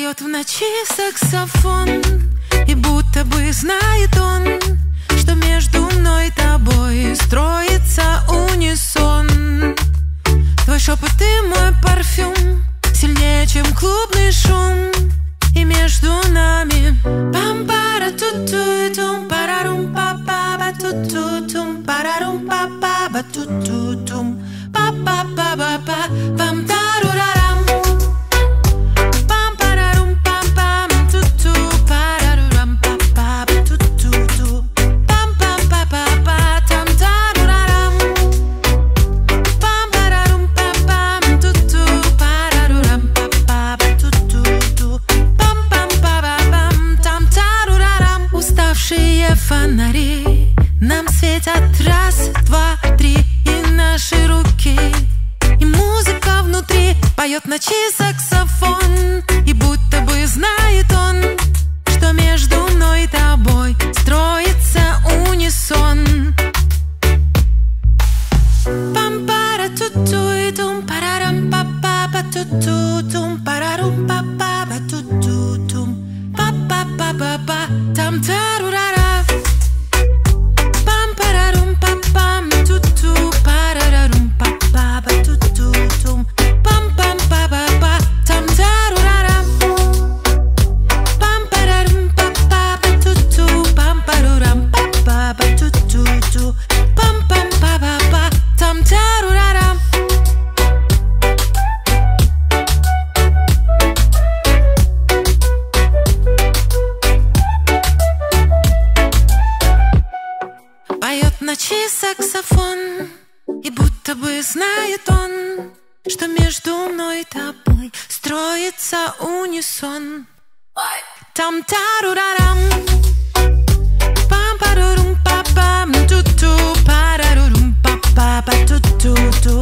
Поет в ночи саксофон И будто бы знает он Что между мной и тобой Строится унисон. Твой шепот и мой парфюм Сильнее, чем клубный шум И между нами пам пара ту ту тум парарум па па ту ту тум парарум па па ту ту тум Уставшие фонари нам светят. Раз, два, три И наши руки. И музыка внутри Поет ночи саксофон. И будто бы знает он Что между мной и тобой Строится унисон. Пам пара ту ту и тум ночи саксофон И будто бы знает он Что между мной и тобой Строится унисон. Там тарурарам Пам парурум па пам ту ту парарурум па па па ту ту ту